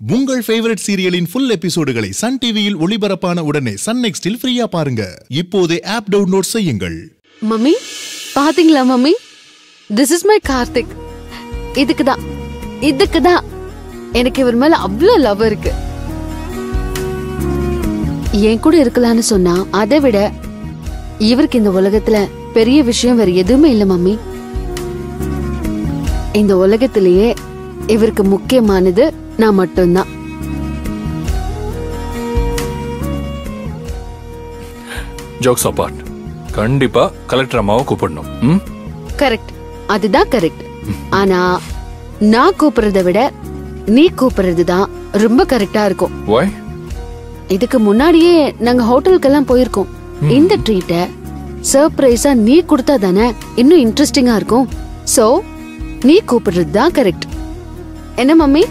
உங்கள் ஃபேவரட் சீரியலின் ஃபுல் எபிசோடுகளை சன் டிவியில் ஒளிபரப்பான உடனே சன் நெக்ஸ்டில் ஃப்ரீயா பாருங்க. இப்போதே ஆப் டவுன்லோட் செய்யுங்கள். மம்மி பாத்தீங்களா mummy? This is my Karthik இதுக்கு தான் இதுக்கு தான் எனக்கு இவர் மேல அவ்வளோ லவ் இருக்கு. என் கூட இருக்கலாம்னு சொன்னா அதை விட இவருக்கு இந்த உலகத்துல பெரிய விஷயம் வேற எதுவுமே இல்ல மம்மி. இந்த உலகத்திலேயே இவருக்கு முக்கியமானது நான் மட்டும்தான். ஜோக்ஸ் அப்பார்ட் கண்டிப்பா கலெக்டர் அம்மாவை கூப்பிடணும். கரெக்ட் அதுதான் கரெக்ட் ஆனா நான் கூப்பிடுறத விட நீ கூப்பிடுறது தான் ரொம்ப கரெக்டா இருக்கும். இதுக்கு முன்னாடியே நாங்க ஹோட்டலுக்கெல்லாம் போயிருக்கோம். இந்த ட்ரீட்ட சர்ப்ரைஸா நீ கொடுத்தா தானே இன்னும் இன்ட்ரெஸ்டிங்கா இருக்கும். சோ நீ கூப்பிடுறது தான் கரெக்ட் என்ன மம்மி?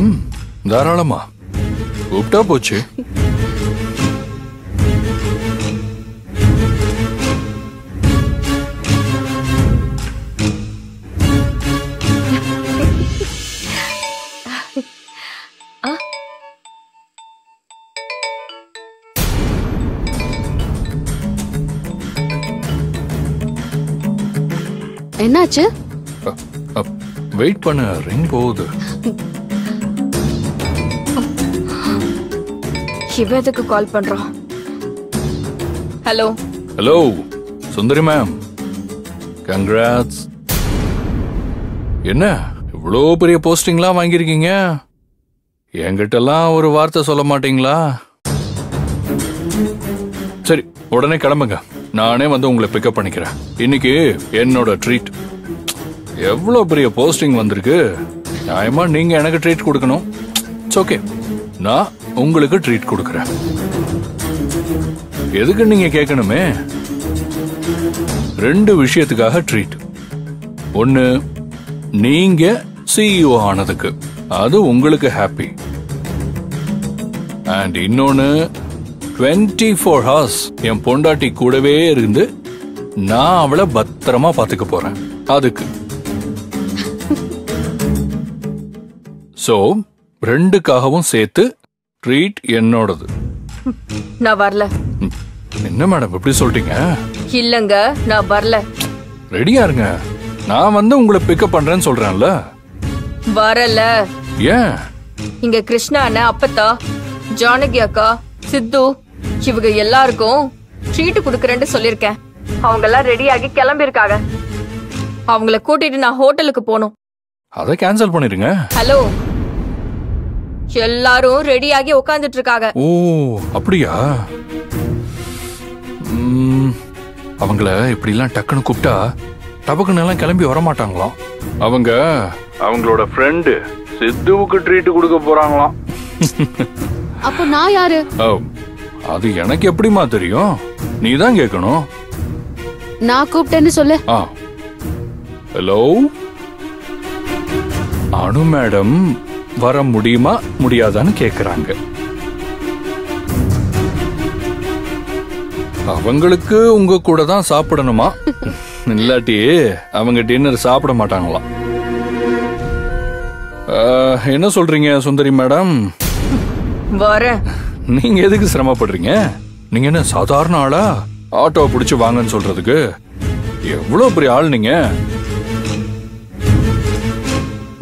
ம் தாராளமா. கூப்பிட்டா போச்சு. என்னாச்சு? வெயிட் பண்ண ரிங் போகுது. இவ எதுக்கு கால் பண்றான் hello hello Sundari ma'am congrats என்ன இவ்வளோ பெரிய போஸ்டிங்லாம் வாங்கியிருக்கீங்க? என்கிட்டலாம் ஒரு வார்த்தை சொல்ல மாட்டீங்களா? சரி உடனே கிளம்புங்க. நானே வந்து உங்களை பிக்கப் பண்ணிக்கிறேன். இன்னைக்கு என்னோட ட்ரீட் எவ்வளோ பெரிய போஸ்டிங் வந்திருக்கு? நியாயமா நீங்க எனக்கு ட்ரீட் கொடுக்கணும். இட்ஸ் ஓகே நான் உங்களுக்கு ட்ரீட் கொடுக்குறேன். எதுக்கு நீங்க கேட்கணுமே? ரெண்டு விஷயத்துக்காக ட்ரீட் ஒன்னு நீங்க சிஇஓ ஆனதுக்கு. அது உங்களுக்கு ஹாப்பி அண்ட் இன்னொன்னு டுவெண்ட்டி ஃபோர் ஹவர்ஸ் என் பொண்டாட்டி கூடவே இருந்து நான் அவளை பத்திரமா பாத்துக்க போறேன். அதுக்கு. சோ ரெண்டுக்காகவும் சேர்த்து ட்ரீட் என்னோடது. நான் வரல. என்ன மேடம் இப்படி சொல்லிட்டீங்க இல்லங்க நான் வரல. ரெடியா இருங்க. நான் வந்து உங்களை பிக்கப் பண்றேன்னு சொல்றேன்ல. வரல. ஏன்? இங்க கிருஷ்ணா அண்ணன் அப்பத்தா ஜானகி அக்கா சித்து இவங்க எல்லாருக்கும் ட்ரீட் குடுக்கறேன்னு சொல்லிருக்கேன் அவங்க எல்லாம் ரெடி ஆகி கிளம்பி இருக்காங்க அவங்கள கூட்டிட்டு நான் ஹோட்டலுக்கு போகணும். அதை கேன்சல் பண்ணிருங்க. ஹலோ எல்லாரும் ரெடி ஆகி உட்காந்துட்டு இருக்காங்க ஓ அப்படியா? ம், அவங்கள இப்படிலாம் டக்குன்னு கூப்பிட்டா டபக்குன்னு எல்லாம் கிளம்பி வர மாட்டாங்களாம் அவங்க அவங்களோட ஃப்ரெண்டு சித்துவுக்கு ட்ரீட் கொடுக்க போறாங்களாம். அப்போ நான் யாரு? ஓ, அது எனக்கு எப்படிமா தெரியும்? நீ தான் கேட்கணும். நான் கூப்பிட்டேன்னு சொல்லு. ஆ. Hello Anu madam. வர முடியுமா முடியாதான்னு கேக்குறாங்க. அவங்களுக்கு உங்க கூட தான் சாப்பிடணுமா? இல்லாட்டி அவங்க டின்னர் சாப்பிட மாட்டாங்களாம் என்ன சொல்றீங்க சுந்தரி மேடம்? வரேன். நீங்க எதுக்கு சிரமப்படுறீங்க? நீங்க என்ன சாதாரண ஆளா? ஆட்டோவை பிடிச்சு வாங்கன்னு சொல்றதுக்கு? எவ்வளவு பெரிய ஆள் நீங்க?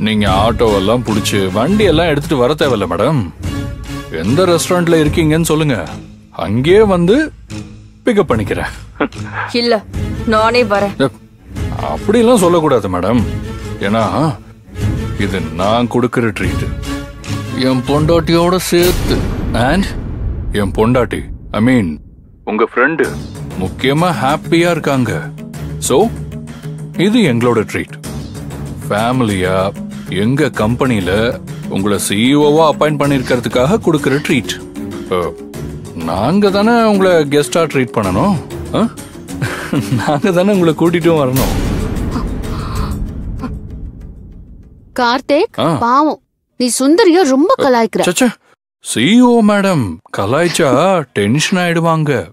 நீங்க ஆட்டோவெல்லாம் பிடிச்சு வண்டி எல்லாம் எடுத்துட்டு வர தேவையில்ல மேடம் எந்த ரெஸ்டாரண்ட்ல இருக்கீங்கன்னு சொல்லுங்க. அங்கேயே வந்து பிக்கப் பண்ணிக்கிறேன். இல்ல நானே வரேன். அப்படிலாம் சொல்லக்கூடாது மேடம் ஏன்னா இது நான் கொடுக்கிற ட்ரீட் என் பொண்டாட்டியோட சேர்த்து. அண்ட் என் பொண்டாட்டி ஐ மீன் உங்க ஃப்ரெண்டு முக்கியமா ஹாப்பியா இருக்காங்க. சோ இது எங்களோட ட்ரீட் ஃபேமிலியா எங்க கம்பெனில உங்களை சிஇஓவா அப்பாயிண்ட் பண்ணிருக்கிறதுக்காக கொடுக்கிற ட்ரீட் நாங்க தானே உங்களை கெஸ்டா ட்ரீட் பண்ணணும்? ஆ? நாங்க தானே உங்களை கூட்டிட்டும் வரணும். கார்த்திக் ஆ. பாவம். நீ சுந்தரிய ரொம்ப கலாய்க்கிற. சிஇஓ மேடம் கலாய்ச்சா டென்ஷன் ஆயிடுவாங்க.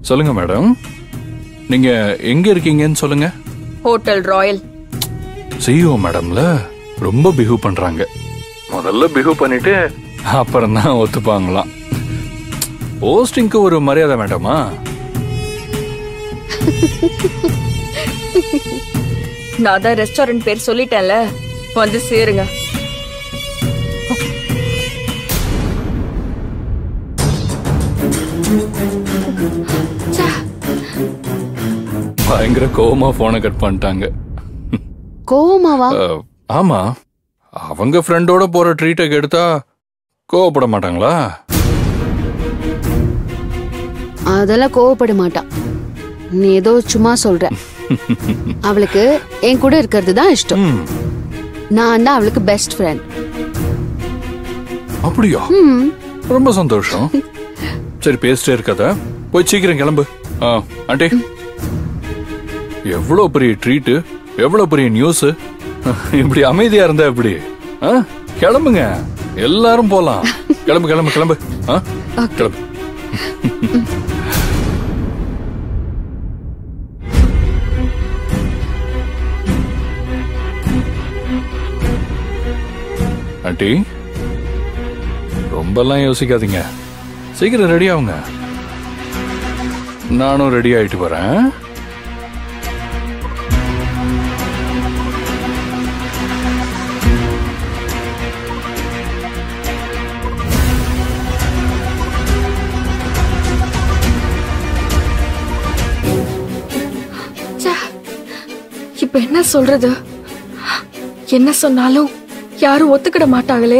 சொல்லுங்க மேடம் நீங்க எங்க இருக்கீங்கன்னு சொல்லுங்க. ஹோட்டல் ராயல் சிஓ மேடம்ல ரொம்ப பிஹேவ் பண்றாங்க. முதல்ல பிஹேவ் பண்ணிட்டு அப்புறம் தான் ஒத்துப்பாங்களாம். போஸ்டிங்க்கு ஒரு மரியாதை வேண்டாமா நான் தான் ரெஸ்டாரண்ட் பேர் சொல்லிட்டேன்ல வந்து சேருங்க. பயங்கர கோவமா போனை கட் பண்ணிட்டாங்க. கோவமாவா? ஆமா. அவங்க ஃப்ரெண்டோட போற ட்ரீட்டை கெடுத்தா கோவப்பட மாட்டாங்களா? அதெல்லாம் கோவப்பட மாட்டா. நீ ஏதோ சும்மா சொல்ற. அவளுக்கு என் கூட இருக்கிறது தான் இஷ்டம் நான் தான் அவளுக்கு பெஸ்ட் ஃப்ரெண்ட் அப்படியா? ரொம்ப சந்தோஷம். சரி பேசிட்டே இருக்காத போய் சீக்கிரம் கிளம்பு. ஆ, ஆண்டி. எவ்வளவு பெரிய ட்ரீட் எவ்வளவு பெரிய நியூஸ் இப்படி அமைதியா இருந்தா எப்படி? ஆ, கிளம்புங்க. எல்லாரும் போலாம். கிளம்பு கிளம்பு கிளம்பு. கிளம்பு. ஆண்டி ரொம்பலாம் யோசிக்காதீங்க. சீக்கிரம் ரெடி ஆகுங்க நானும் ரெடி ஆயிட்டு வரேன். இப்ப என்ன சொல்றது? என்ன சொன்னாலும் யாரும் ஒத்துக்கிட மாட்டாங்களே.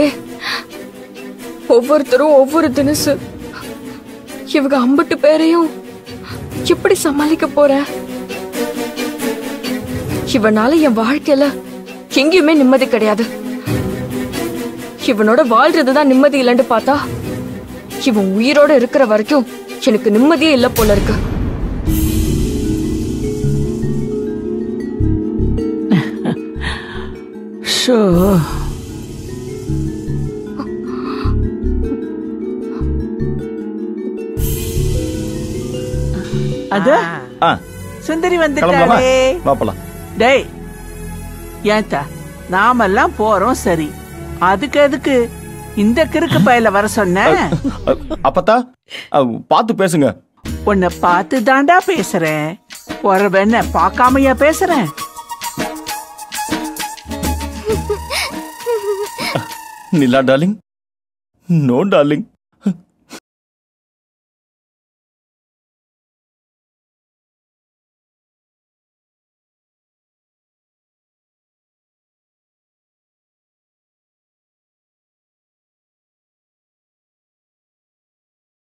ஒவ்வொருத்தரும் ஒவ்வொரு தினசு இவங்க அம்பட்டு பேரையும் எப்படி சமாளிக்க போற? இவனால என் வாழ்க்கையில எங்கேயுமே நிம்மதி கிடையாது. இவனோட வாழ்றதுதான் நிம்மதி இல்லைன்னு பார்த்தா இவன் உயிரோட இருக்கிற வரைக்கும் எனக்கு நிம்மதியே இல்ல போல இருக்கு. ஷோ அது? ஆ. சுந்தரி வந்துட்டாளே. வாப்பலாம் டேய் ஏன்டா? நாமெல்லாம் போறோம் சரி. அதுக்கு எதுக்கு? இந்த கிறுக்கு பயல வர சொன்ன? அப்பத்தா அ, பார்த்து பேசுங்க. உன்னை பார்த்து தாண்டா பேசுறேன் போறவன பார்க்காமையா பேசுறேன்? नीला डार्लिंग? No darling.